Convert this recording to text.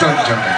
That's